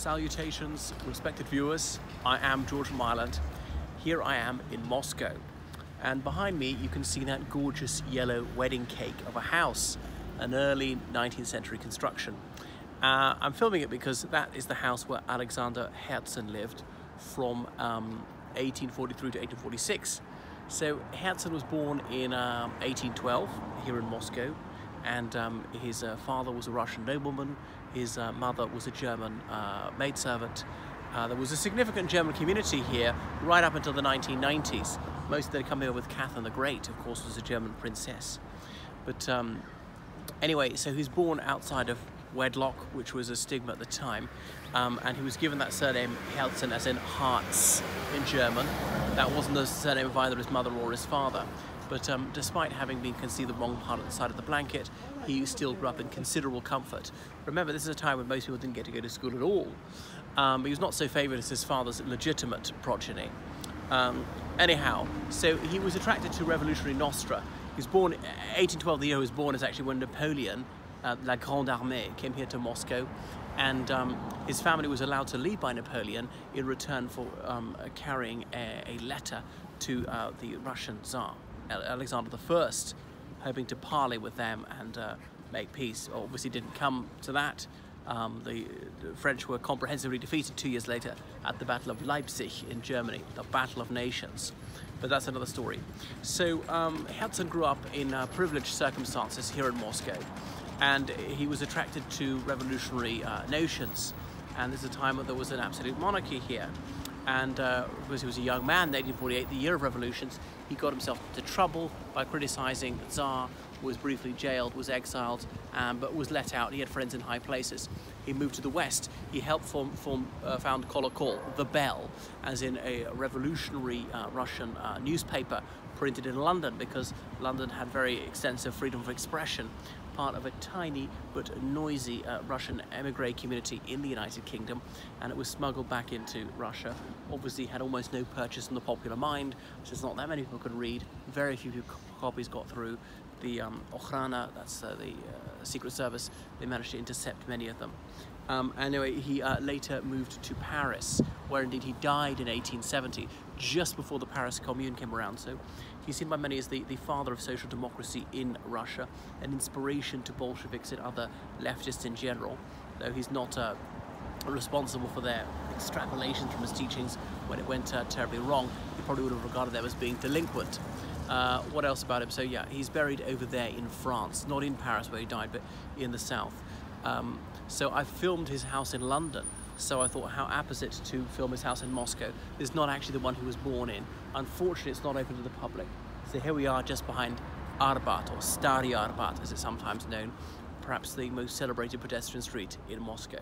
Salutations, respected viewers. I am George Ireland. Here I am in Moscow. And behind me, you can see that gorgeous yellow wedding cake of a house, an early 19th century construction. Uh, I'm filming it because that is the house where Alexander Herzen lived from um, 1843 to 1846. So Herzen was born in um, 1812 here in Moscow and um, his uh, father was a Russian nobleman, his uh, mother was a German uh, maidservant. Uh, there was a significant German community here right up until the 1990s. Most of them come here with Catherine the Great, of course, was a German princess. But um, anyway, so he's born outside of wedlock, which was a stigma at the time, um, and he was given that surname Herzen as in Herz in German. That wasn't the surname of either his mother or his father. But um, despite having been conceived the wrong part of the side of the blanket, he still grew up in considerable comfort. Remember, this is a time when most people didn't get to go to school at all. Um, he was not so favoured as his father's legitimate progeny. Um, anyhow, so he was attracted to revolutionary Nostra. He was born, 1812, the year he was born, is actually when Napoleon, uh, La Grande Armée, came here to Moscow and um, his family was allowed to leave by Napoleon in return for um, carrying a, a, letter to uh, the Russian Tsar. Alexander I, hoping to parley with them and uh, make peace. Obviously didn't come to that. Um, the, the, French were comprehensively defeated two years later at the Battle of Leipzig in Germany, the Battle of Nations. But that's another story. So um, Herzen grew up in uh, privileged circumstances here in Moscow and he was attracted to revolutionary uh, notions. And there's a time when there was an absolute monarchy here and uh, because he was a young man in 1848, the year of revolutions, he got himself into trouble by criticizing the Tsar, was briefly jailed, was exiled, um, but was let out. He had friends in high places. He moved to the West. He helped form, form uh, found Kolokol, The Bell, as in a revolutionary uh, Russian uh, newspaper printed in London because London had very extensive freedom of expression part of a tiny but noisy uh, Russian emigre community in the United Kingdom and it was smuggled back into Russia. Obviously had almost no purchase in the popular mind, since not that many people could read. Very few copies got through. The um, Okhrana, that's uh, the uh, Secret Service, they managed to intercept many of them. Um, anyway, he uh, later moved to Paris, where indeed he died in 1870, just before the Paris Commune came around. So he's seen by many as the, the father of social democracy in Russia, an inspiration to Bolsheviks and other leftists in general, though he's not uh, responsible for their extrapolations from his teachings when it went uh, terribly wrong. He probably would have regarded them as being delinquent. Uh, what else about him? So yeah, he's buried over there in France, not in Paris where he died, but in the south. Um, so I filmed his house in London. So I thought how apposite to film his house in Moscow. This is not actually the one he was born in. Unfortunately, it's not open to the public. So here we are just behind Arbat, or Stary Arbat as it's sometimes known, perhaps the most celebrated pedestrian street in Moscow.